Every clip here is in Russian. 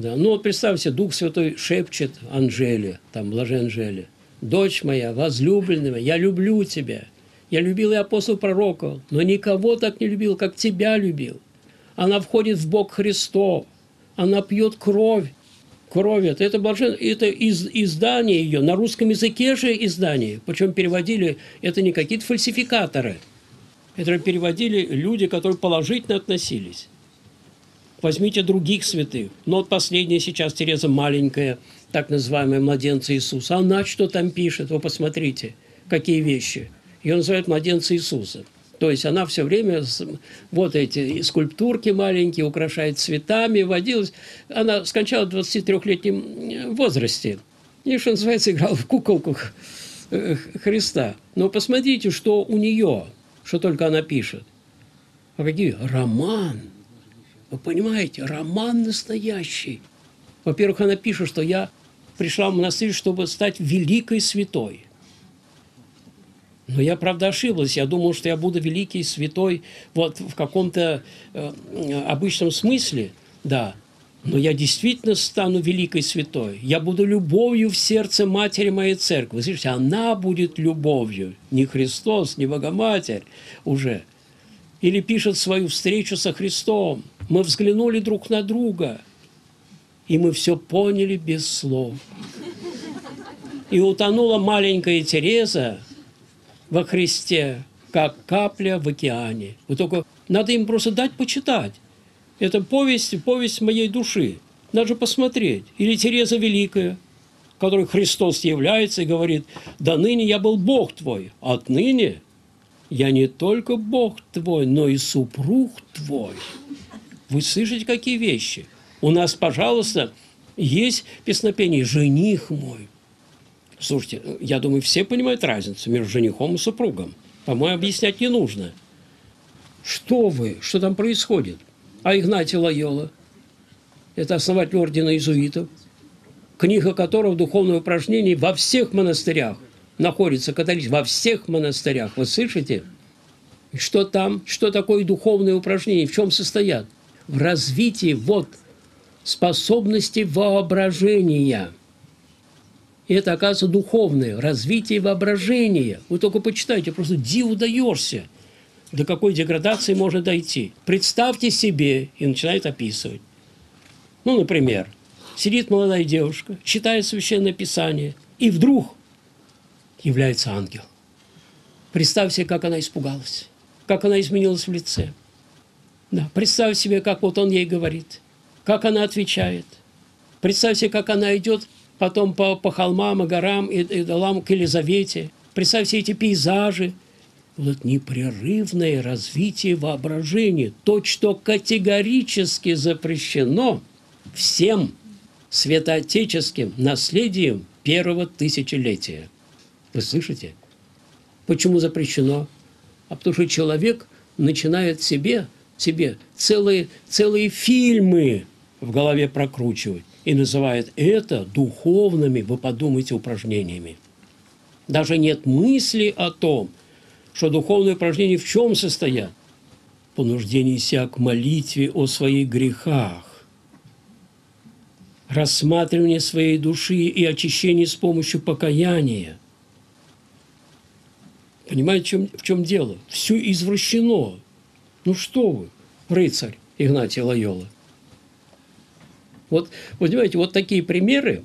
Да. Ну вот представьте, Дух Святой шепчет Анжеле, там, блажен Анжеле, «Дочь моя, возлюбленная, я люблю тебя. Я любил и апостол пророков, но никого так не любил, как тебя любил. Она входит в Бог Христов, она пьет кровь, кровь это, это блажен, это из, издание ее, на русском языке же издание, причем переводили, это не какие-то фальсификаторы, это переводили люди, которые положительно относились. Возьмите других святых. Но вот последняя сейчас Тереза маленькая, так называемая младенца Иисуса. Она что там пишет? Вы посмотрите, какие вещи. Ее называют младенца Иисуса. То есть она все время вот эти скульптурки маленькие украшает цветами, водилась. Она скончалась в 23-летнем возрасте. И, что называется, играла в куколку э, Христа. Но посмотрите, что у нее, что только она пишет. А какие? Роман. Вы понимаете, роман настоящий. Во-первых, она пишет, что я пришла в монастырь, чтобы стать великой святой. Но я, правда, ошиблась. Я думал, что я буду великий, святой, вот в каком-то э, обычном смысле, да. Но я действительно стану великой святой. Я буду любовью в сердце матери моей церкви. Вы слышите, она будет любовью. Не Христос, не Богоматерь уже. Или пишет свою встречу со Христом. Мы взглянули друг на друга, и мы все поняли без слов. И утонула маленькая Тереза – во Христе, как капля в океане. Вот только надо им просто дать почитать. Это повесть, повесть моей души. Надо же посмотреть. Или Тереза Великая, которой Христос является и говорит, «Да ныне я был Бог твой, отныне я не только Бог твой, но и супруг твой». Вы слышите, какие вещи? У нас, пожалуйста, есть песнопение «Жених мой, Слушайте, я думаю, все понимают разницу между женихом и супругом. По-моему, объяснять не нужно. Что вы? Что там происходит? А Игнатий Лайола? Это основатель ордена иезуитов, книга которого «Духовное упражнение» во всех монастырях находится, католических, во всех монастырях. Вы слышите? Что там? Что такое духовное упражнение? В чем состоят? В развитии вот способности воображения – и это, оказывается, духовное развитие воображения. Вы только почитайте, просто диву даешься, до какой деградации можно дойти. Представьте себе, и начинает описывать. Ну, например, сидит молодая девушка, читает Священное Писание, и вдруг является ангел. Представь себе, как она испугалась, как она изменилась в лице. Да, представь себе, как вот он ей говорит, как она отвечает. Представь себе, как она идет потом по, по холмам и горам и, и долам к Елизавете. Представь все эти пейзажи. Вот непрерывное развитие воображения, то, что категорически запрещено всем святоотеческим наследием первого тысячелетия. Вы слышите? Почему запрещено? А потому что человек начинает себе, себе целые, целые фильмы в голове прокручивать и называет это духовными, вы подумайте, упражнениями. Даже нет мысли о том, что духовные упражнения в чем состоят? Понуждение себя к молитве о своих грехах, рассматривание своей души и очищение с помощью покаяния. Понимаете, в чем, в чем дело? Все извращено. Ну что вы, рыцарь Игнатий Лайола – вот, понимаете, вот такие примеры,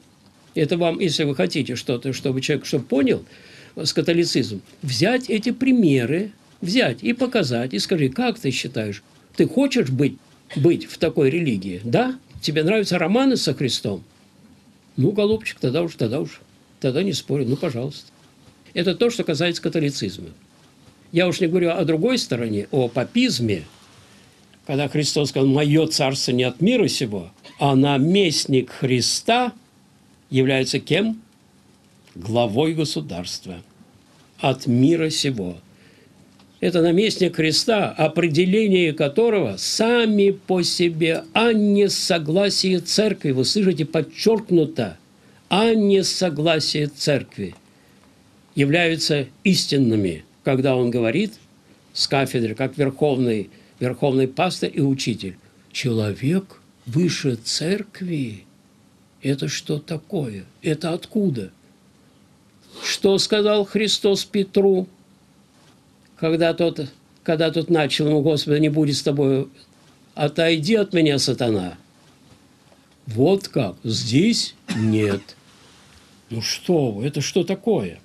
это вам, если вы хотите что-то, чтобы человек что понял с католицизмом, взять эти примеры, взять и показать, и скажи, как ты считаешь, ты хочешь быть, быть в такой религии, да? Тебе нравятся романы со Христом? Ну, голубчик, тогда уж, тогда уж, тогда не спорю, ну, пожалуйста. Это то, что касается католицизма. Я уж не говорю о другой стороне, о папизме, когда Христос сказал, «Мое царство не от мира сего», а наместник Христа является кем? Главой государства от мира сего. Это наместник Христа, определение которого сами по себе, а не согласие церкви. Вы слышите, подчеркнуто, а не согласие церкви являются истинными, когда он говорит с кафедры, как верховный, верховный пастор и учитель. Человек – выше церкви, это что такое? Это откуда? Что сказал Христос Петру, когда тот, когда тот начал ему, Господи, не будет с тобой, отойди от меня, сатана. Вот как, здесь нет. Ну что вы, это что такое?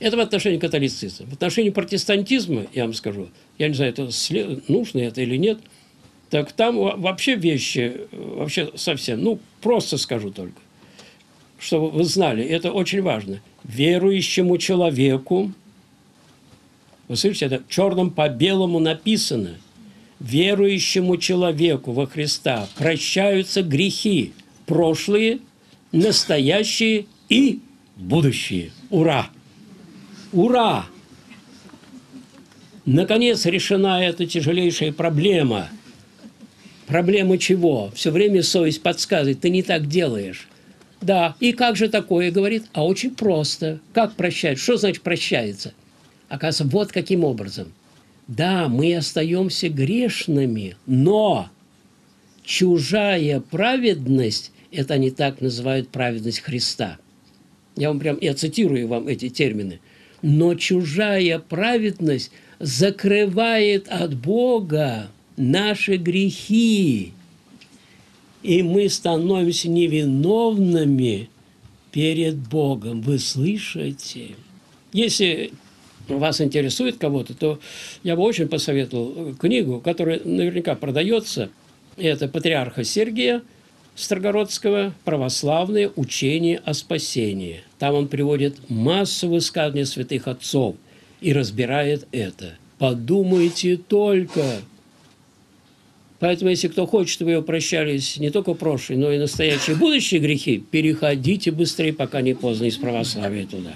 Это в отношении католицизма. В отношении протестантизма, я вам скажу, я не знаю, это след... нужно это или нет, так там вообще вещи, вообще совсем, ну, просто скажу только, чтобы вы знали, это очень важно. Верующему человеку, вы слышите, это черным по белому написано, верующему человеку во Христа прощаются грехи прошлые, настоящие и будущие. Ура! Ура! Наконец решена эта тяжелейшая проблема. Проблема чего? Все время совесть подсказывает, ты не так делаешь. Да, и как же такое, говорит? А очень просто. Как прощать? Что значит прощается? Оказывается, вот каким образом. Да, мы остаемся грешными, но чужая праведность, это они так называют праведность Христа. Я вам прям, я цитирую вам эти термины – но чужая праведность закрывает от Бога наши грехи, и мы становимся невиновными перед Богом. Вы слышите? Если вас интересует кого-то, то я бы очень посоветовал книгу, которая наверняка продается. Это «Патриарха Сергия» Строгородского «Православное учение о спасении». Там он приводит массу высказаний святых отцов и разбирает это. Подумайте только. Поэтому, если кто хочет, чтобы вы прощались не только прошлые, но и настоящие будущие грехи, переходите быстрее, пока не поздно из православия туда.